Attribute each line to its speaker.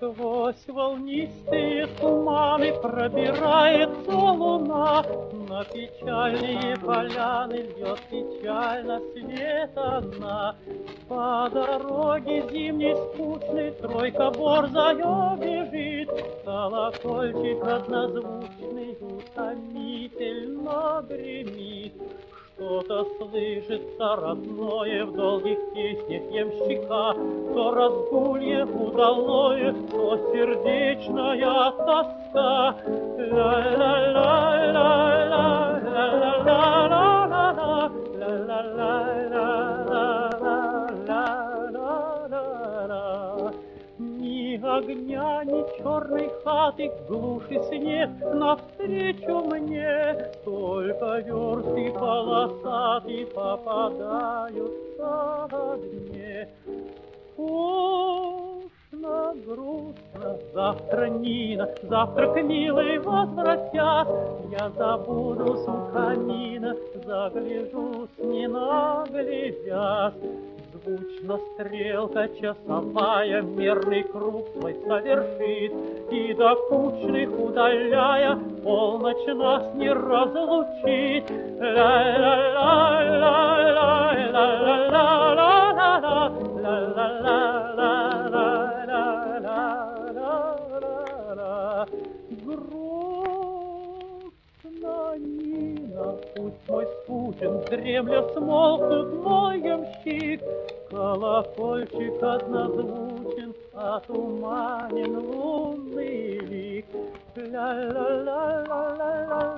Speaker 1: Сквозь волнистые туманы пробирается луна, На печальные поляны льет печально свет она. По дороге зимней скучной тройка борзая бежит, Колокольчик однозвучный утомительно гремит. Кто-то слышится родное в долгих песнях ямщика, То разгулье удалое, то сердечная тоска. Ля-ля-ля. Огня, ни черной хаты, глуши снег навстречу мне, Только версты полосатые попадаются мне. Скучно, грустно, завтра Нина, завтра к милой возвратят, Я забуду у камина, загляжусь, не наглядясь. Звучно стрелка часовая мерный круг свой совершит, И до кучных удаляя полночь нас не разлучит. Ла-ла-ла-ла-ла-ла-ла-ла-ла-ла-ла-ла-ла-ла-ла. Колокольчик однозвучен, а отуманен лунный лик. Ля-ля-ля-ля-ля-ля.